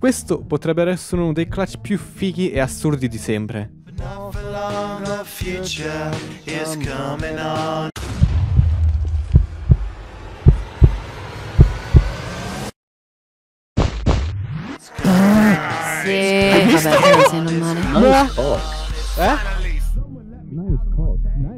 Questo potrebbe essere uno dei clutch più fighi e assurdi di sempre. Sì, vabbè, non male. Nice. Eh? Nice.